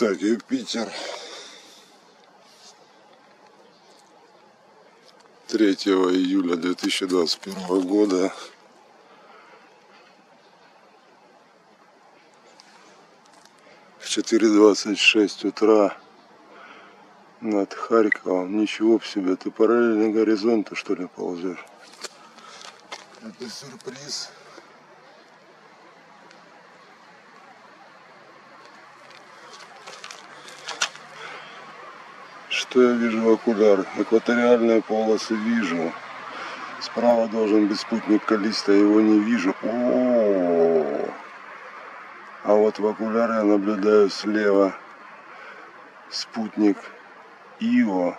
Так, Юпитер. 3 июля 2021 года. В 4.26 утра над Харьковом. Ничего в себе, ты параллельно горизонту что ли ползешь? Это сюрприз. Что я вижу в окуляр? Экваториальные полосы вижу. Справа должен быть спутник Калиста, его не вижу. О, -о, -о, А вот в окуляр я наблюдаю слева спутник Ио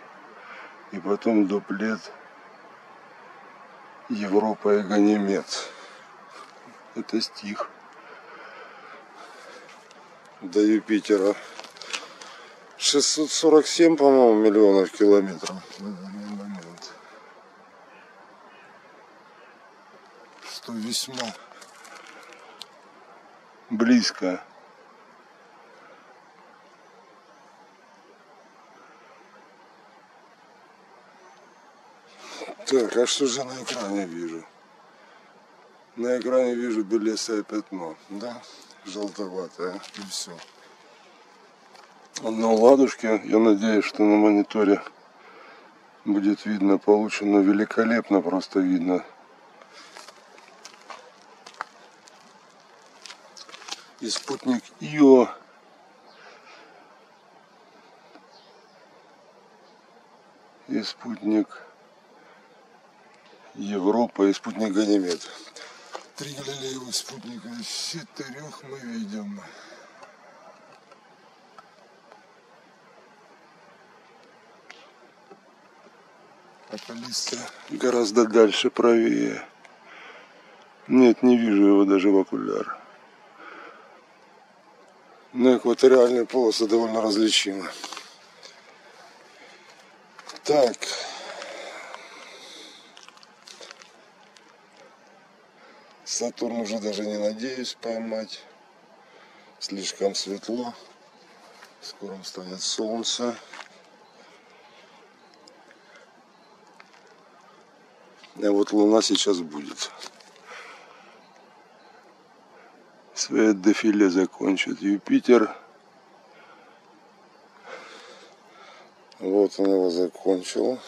и потом дуплет Европа и Ганимед. Это стих до Юпитера. 647, по-моему, миллионов километров. Что весьма близко. Так, а что же на экране вижу? На экране вижу белесое пятно, да? Желтоватое, и все. На ладушке, я надеюсь, что на мониторе будет видно, получено великолепно, просто видно. И спутник Ио. И спутник Европа, и спутник Ганимед. Три галилеевых спутника четырех мы видим. А Калиста гораздо дальше, правее. Нет, не вижу его даже в окуляр. Но экваториальные полосы довольно различимы. Так. Сатурн уже даже не надеюсь поймать. Слишком светло. Скоро станет солнце. Вот Луна сейчас будет. Свое дефиле закончит Юпитер. Вот он его закончил.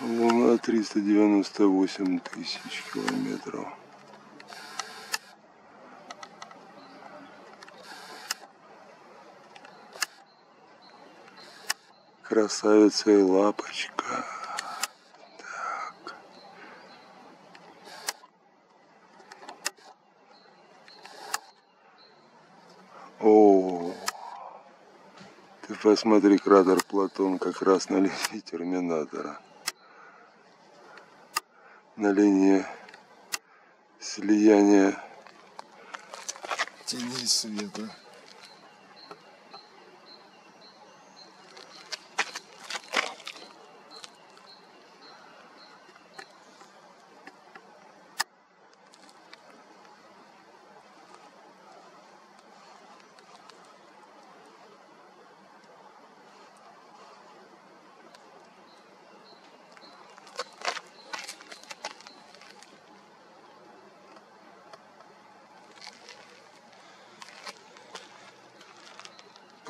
Луна 398 тысяч километров. Красавица и лапочка. Так. О, ты посмотри, кратер Платон как раз на линии Терминатора на линии слияния теней света.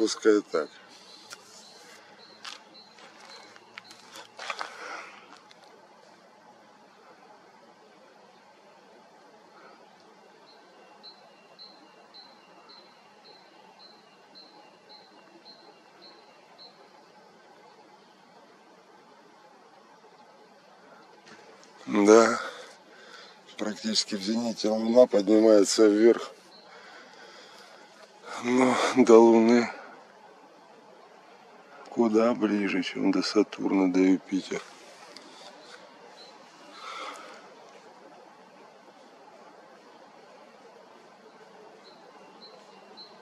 Пускай так. Да, практически в зените луна поднимается вверх. Но до Луны куда ближе, чем до Сатурна, до Юпитера.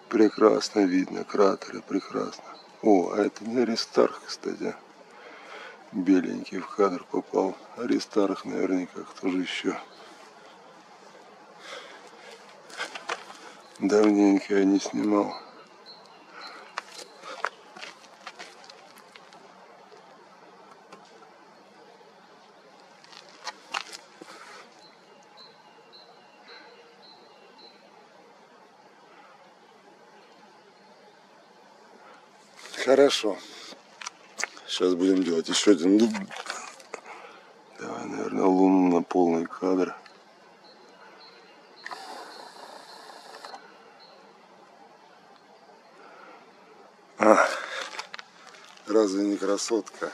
Прекрасно видно, кратеры прекрасно. О, а это не Аристарх, кстати. Беленький в кадр попал. Аристарх наверняка кто же еще. Давненько я не снимал. Хорошо. Сейчас будем делать еще один дубль. Давай, наверное, луну на полный кадр. А, разве не красотка?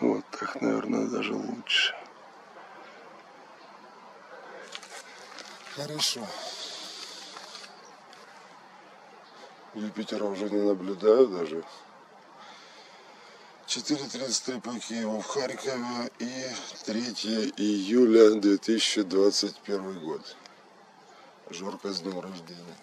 Вот так, наверное, даже лучше. Хорошо. Юпитера уже не наблюдаю даже. 4.33 по Киеву в Харькове и 3 июля 2021 год. Жорка с днем рождения.